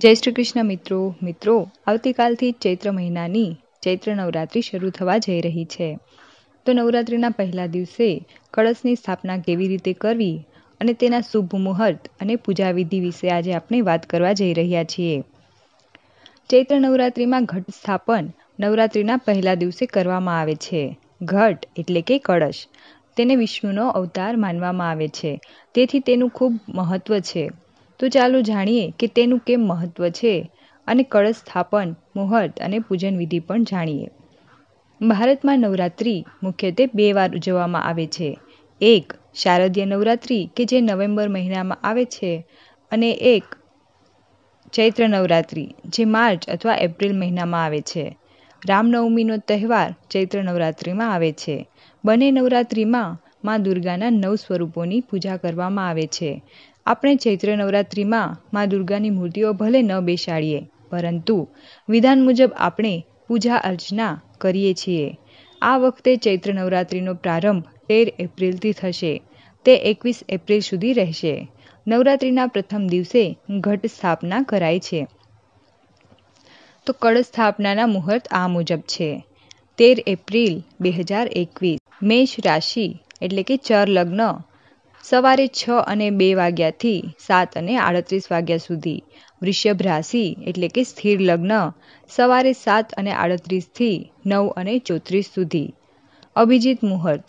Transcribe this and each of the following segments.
જય શ્રી કૃષ્ણ મિત્રો. મિત્રો, આવતીકાલથી ચૈત્ર મહિનાની ચૈત્ર નવરાત્રિ શરૂ થવા જઈ રહી છે. તો નવરાત્રિના પહેલા દિવસે કળશની સ્થાપના કેવી રીતે કરવી અને તેના શુભ મુહૂર્ત અને પૂજા વિધિ વિશે આજે આપણે વાત કરવા જઈ રહ્યા છીએ. ચૈત્ર નવરાત્રિમાં ઘટ સ્થાપન નવરાત્રિના પહેલા દિવસે કરવામાં આવે છે. ઘટ એટલે કે કળશ. તેને વિષ્ણુનો અવતાર માનવામાં આવે છે. તેથી તેનું ખૂબ મહત્ત્વ છે. તો ચાલો જાણીએ કે તેનું કેમ મહત્ત્વ છે અને કળશ સ્થાપન, મુહૂર્ત અને પૂજન વિધિ પણ જાણીએ. ભારતમાં નવરાત્રિ મુખ્યત્વે બે વાર ઉજવવામાં આવે છે. એક શારદીય નવરાત્રિ કે જે નવેમ્બર મહિનામાં આવે છે અને એક ચૈત્ર નવરાત્રિ જે માર્ચ અથવા એપ્રિલ મહિનામાં આવે છે. રામનવમીનો તહેવાર ચૈત્ર નવરાત્રિમાં આવે છે. બંને નવરાત્રિમાં મા દુર્ગાના નવ સ્વરૂપોની પૂજા કરવામાં આવે છે. આપણે ચૈત્ર નવરાત્રિમાં મા દુર્ગાની મૂર્તિઓ ભલે ન બેસાડીએ, પરંતુ વિધાન મુજબ આપણે પૂજા અર્ચના કરીએ છીએ. આ વખતે ચૈત્ર નવરાત્રિનો પ્રારંભ તેર એપ્રિલથી થશે. તે એકવીસ એપ્રિલ સુધી રહેશે. નવરાત્રિના પ્રથમ દિવસે ઘટ સ્થાપના કરાય છે. તો કળ સ્થાપનાના મુહૂર્ત આ મુજબ છે. તેર એપ્રિલ બે હજાર એકવીસ. મેષ રાશિ એટલે કે ચર લગ્ન સવારે છ અને બે વાગ્યાથી સાત અને આડત્રીસ વાગ્યા સુધી. વૃષભ રાશિ એટલે કે સ્થિર લગ્ન સવારે સાત અને આડત્રીસથી નવ અને ચોત્રીસ સુધી. અભિજીત મુહૂર્ત,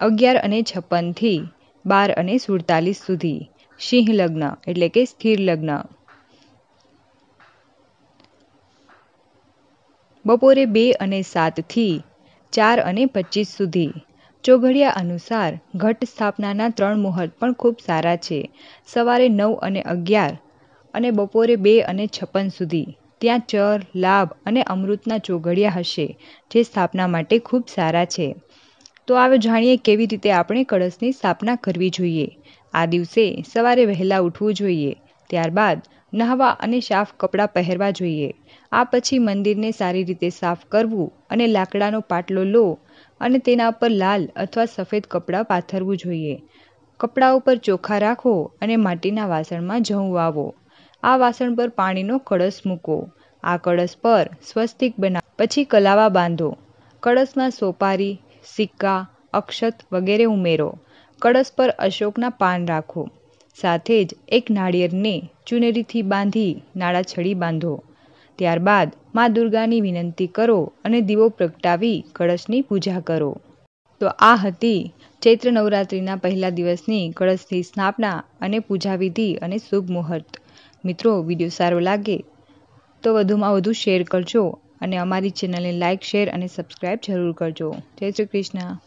અગિયાર અને છપ્પનથી બાર અને સુડતાલીસ સુધી. સિંહ લગ્ન એટલે કે સ્થિર લગ્ન. બપોરે બે અને સાતથી ચાર અને પચીસ સુધી. ચોઘડિયા અનુસાર ઘટ સ્થાપનાના ત્રણ મુહૂર્ત પણ ખૂબ સારા છે. સવારે નવ અને અગિયાર અને બપોરે બે અને છપ્પન સુધી. ત્યાં ચર, લાભ અને અમૃતના ચોઘડિયા હશે, જે સ્થાપના માટે ખૂબ સારા છે. તો આવે જાણીએ કેવી રીતે આપણે કળશની સ્થાપના કરવી જોઈએ. આ દિવસે સવારે વહેલા ઉઠવું જોઈએ, ત્યારબાદ નહાવા અને સાફ કપડાં પહેરવા જોઈએ. આ પછી મંદિરને સારી રીતે સાફ કરવું અને લાકડાનો પાટલો લો અને તેના પર લાલ અથવા સફેદ કપડાં પાથરવું જોઈએ. કપડાં ઉપર ચોખા રાખો અને માટીના વાસણમાં જવું વાવો. આ વાસણ પર પાણીનો કળશ મૂકો. આ કળશ પર સ્વસ્તિક બના પછી કલાવા બાંધો. કળશમાં સોપારી, સિક્કા, અક્ષત વગેરે ઉમેરો. કળશ પર અશોકના પાન રાખો. સાથે જ એક નાળિયેરને ચુનરીથી બાંધી નાળા છડી બાંધો. ત્યારબાદ મા દુર્ગાની વિનંતી કરો અને દીવો પ્રગટાવી કળશની પૂજા કરો. તો આ હતી ચૈત્ર નવરાત્રિના પહેલા દિવસની કળશની સ્થાપના અને પૂજા વિધિ અને શુભ મુહૂર્ત. મિત્રો, વીડિયો સારો લાગે તો વધુમાં વધુ શેર કરજો અને અમારી ચેનલને લાઇક શેર અને સબસ્ક્રાઇબ જરૂર કરજો. જય શ્રી કૃષ્ણ.